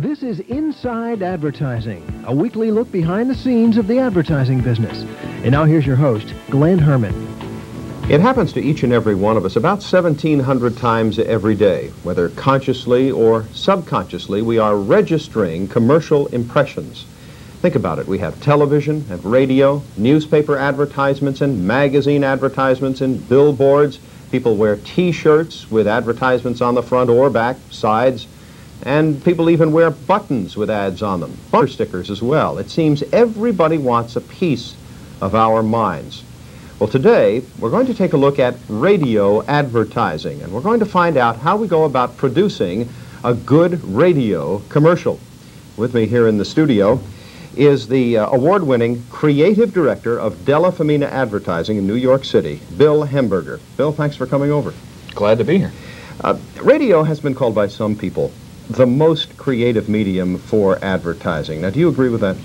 This is Inside Advertising, a weekly look behind the scenes of the advertising business. And now here's your host, Glenn Herman. It happens to each and every one of us about 1,700 times every day. Whether consciously or subconsciously, we are registering commercial impressions. Think about it. We have television, have radio, newspaper advertisements, and magazine advertisements, and billboards. People wear T-shirts with advertisements on the front or back, sides, and people even wear buttons with ads on them, bumper stickers as well. It seems everybody wants a piece of our minds. Well, today we're going to take a look at radio advertising, and we're going to find out how we go about producing a good radio commercial. With me here in the studio is the uh, award-winning creative director of Della Femina Advertising in New York City, Bill Hemberger. Bill, thanks for coming over. Glad to be here. Uh, radio has been called by some people the most creative medium for advertising. Now, do you agree with that?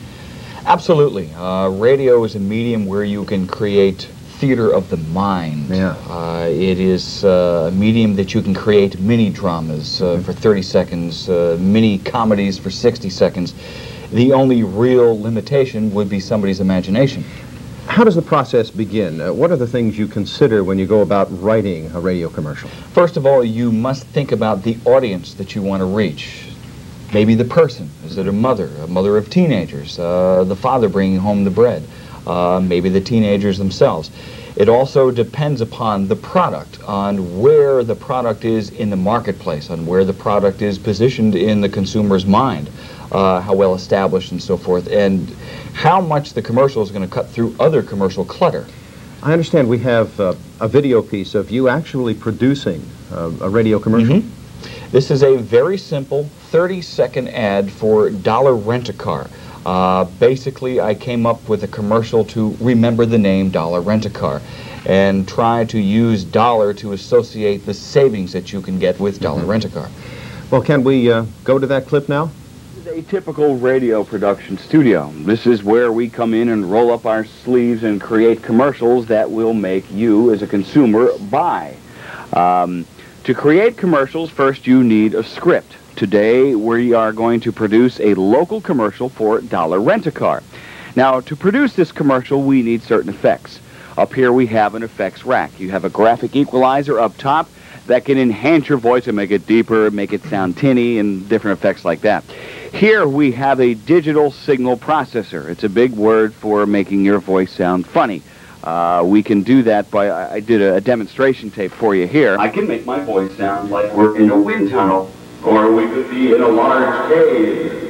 Absolutely. Uh, radio is a medium where you can create theater of the mind. Yeah. Uh, it is uh, a medium that you can create mini dramas uh, for 30 seconds, uh, mini comedies for 60 seconds. The only real limitation would be somebody's imagination. How does the process begin? Uh, what are the things you consider when you go about writing a radio commercial? First of all, you must think about the audience that you want to reach. Maybe the person. Is it a mother, a mother of teenagers, uh, the father bringing home the bread, uh, maybe the teenagers themselves. It also depends upon the product, on where the product is in the marketplace, on where the product is positioned in the consumer's mind, uh, how well established and so forth, and how much the commercial is going to cut through other commercial clutter. I understand we have uh, a video piece of you actually producing uh, a radio commercial. Mm -hmm. This is a very simple 30-second ad for Dollar Rent-A-Car. Uh, basically, I came up with a commercial to remember the name Dollar Rent-A-Car and try to use dollar to associate the savings that you can get with Dollar mm -hmm. Rent-A-Car. Well, can we uh, go to that clip now? A typical radio production studio. This is where we come in and roll up our sleeves and create commercials that will make you, as a consumer, buy. Um, to create commercials, first you need a script. Today, we are going to produce a local commercial for Dollar Rent-A-Car. Now, to produce this commercial, we need certain effects. Up here, we have an effects rack. You have a graphic equalizer up top that can enhance your voice and make it deeper, make it sound tinny, and different effects like that. Here we have a digital signal processor. It's a big word for making your voice sound funny. Uh, we can do that by, I did a, demonstration tape for you here. I can make my voice sound like we're in a wind tunnel, or we could be in a large cave.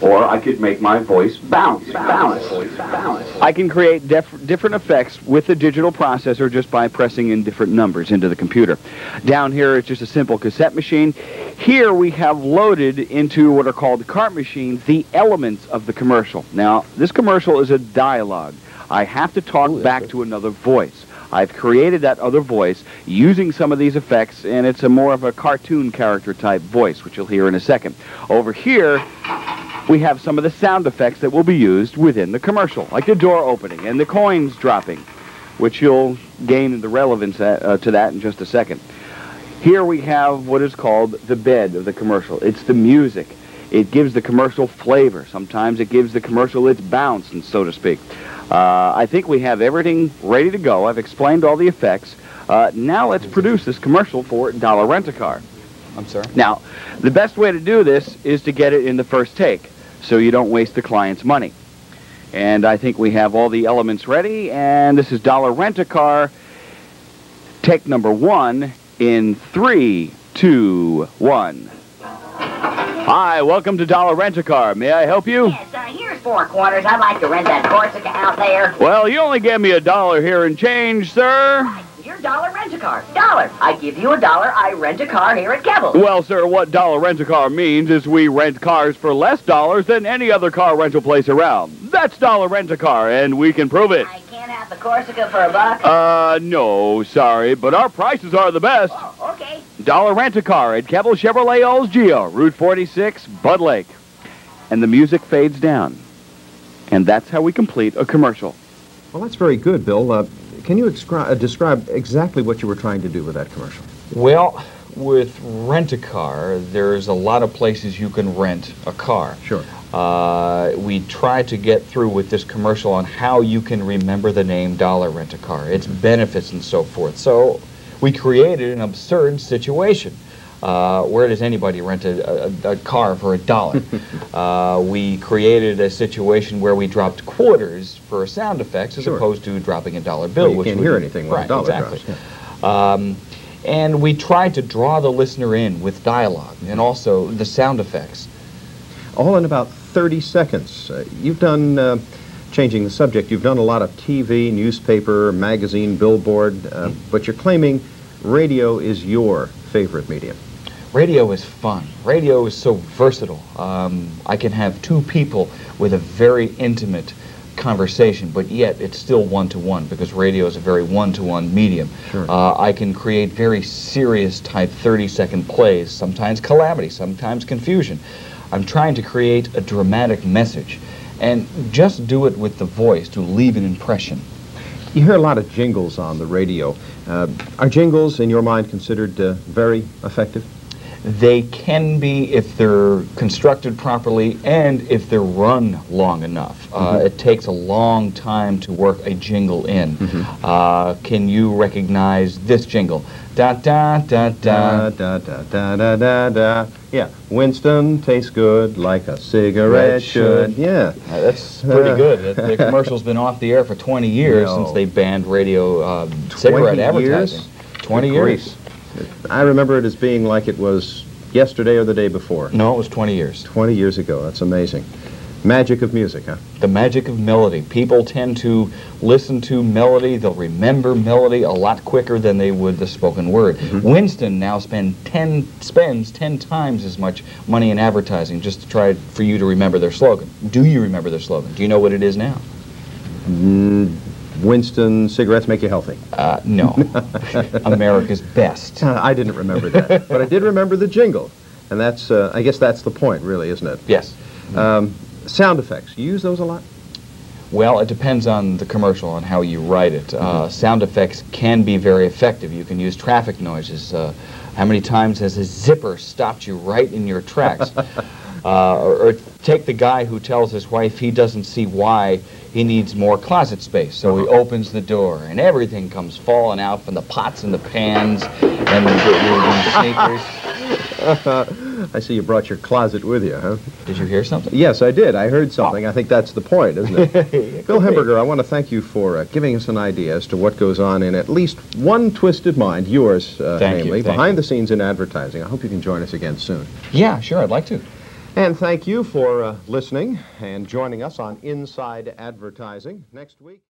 Or I could make my voice bounce, bounce, bounce. bounce. I can create different effects with the digital processor just by pressing in different numbers into the computer. Down here, it's just a simple cassette machine. Here we have loaded into what are called cart machines the elements of the commercial. Now, this commercial is a dialogue. I have to talk Ooh, back to another voice. I've created that other voice using some of these effects, and it's a more of a cartoon character type voice, which you'll hear in a second. Over here, we have some of the sound effects that will be used within the commercial, like the door opening and the coins dropping, which you'll gain the relevance at, uh, to that in just a second. Here we have what is called the bed of the commercial. It's the music. It gives the commercial flavor. Sometimes it gives the commercial its bounce, and so to speak. Uh, I think we have everything ready to go. I've explained all the effects. Uh, now let's produce this commercial for Dollar Rent-A-Car. I'm sorry? Now, the best way to do this is to get it in the first take so you don't waste the client's money. And I think we have all the elements ready, and this is Dollar Rent-A-Car. Take number one in three, two, one. Hi, welcome to Dollar Rent-A-Car. May I help you? Yes, uh, here's four quarters. I'd like to rent that Corsica out there. Well, you only gave me a dollar here in change, sir. Your dollar rent a car. Dollar. I give you a dollar, I rent a car here at Keble. Well, sir, what dollar rent a car means is we rent cars for less dollars than any other car rental place around. That's dollar rent a car, and we can prove it. I can't have the Corsica for a buck? Uh, no, sorry, but our prices are the best. Oh, okay. Dollar rent a car at Keble Chevrolet Olds Geo, Route 46, Budd Lake. And the music fades down. And that's how we complete a commercial. Well, that's very good, Bill. Uh, can you uh, describe exactly what you were trying to do with that commercial? Well, with rent a car, there's a lot of places you can rent a car. Sure. Uh, we tried to get through with this commercial on how you can remember the name Dollar Rent a Car, its benefits and so forth. So we created an absurd situation. Uh, where does anybody rent a, a, a car for a dollar? uh, we created a situation where we dropped quarters for sound effects as Sure. opposed to dropping a dollar bill. Well, you can't would hear anything when a right, dollar exactly. drops, Um, and we tried to draw the listener in with dialogue and also the sound effects. All in about 30 seconds. Uh, you've done, uh, changing the subject, you've done a lot of TV, newspaper, magazine, billboard, uh, but you're claiming radio is your favorite medium. Radio is fun. Radio is so versatile. Um, I can have two people with a very intimate conversation, but yet it's still one-to-one because radio is a very one-to-one medium. Sure. Uh, I can create very serious type 30-second plays, sometimes calamity, sometimes confusion. I'm trying to create a dramatic message and just do it with the voice to leave an impression. You hear a lot of jingles on the radio. Uh, are jingles, in your mind, considered uh, very effective? They can be if they're constructed properly and if they're run long enough. Uh, it takes a long time to work a jingle in. Uh, can you recognize this jingle? Da da da Da, da. da, da, da, da, da. Yeah, Winston tastes good like a cigarette should. should. Yeah. Uh, that's pretty good. The, commercial's been off the air for 20 years No. since they banned radio um, cigarette 20 advertising. years? 20 Good years. I remember it as being like it was yesterday or the day before. No, it was 20 years. 20 years ago. That's amazing. Magic of music, huh? the magic of melody. People tend to listen to melody, they'll remember melody a lot quicker than they would the spoken word. Winston now spend 10, spends 10 times as much money in advertising just to try for you to remember their slogan. Do you remember their slogan? Do you know what it is now? Mm, Winston, cigarettes make you healthy. Uh, no. America's best. Uh, I didn't remember that, but I did remember the jingle. And that's, uh, I guess that's the point, really, isn't it? Yes. Um, sound effects. You use those a lot? Well, it depends on the commercial and how you write it. Uh, sound effects can be very effective. You can use traffic noises. Uh, how many times has a zipper stopped you right in your tracks? uh, or, or take the guy who tells his wife he doesn't see why he needs more closet space. So he opens the door and everything comes falling out from the pots and the pans and the, the, the sneakers. I see you brought your closet with you, huh? Did you hear something? Yes, I did. I heard something. I think that's the point, isn't it? It Bill. Hemberger, I want to thank you for uh, giving us an idea as to what goes on in at least one twisted mind, yours, uh, you, namely, thank behind you. the scenes in advertising. I hope you can join us again soon. Yeah, sure, I'd like to. And thank you for uh, listening and joining us on Inside Advertising next week.